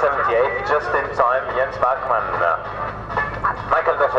78, just in time. Jens Bachmann. Uh, Michael Dutch,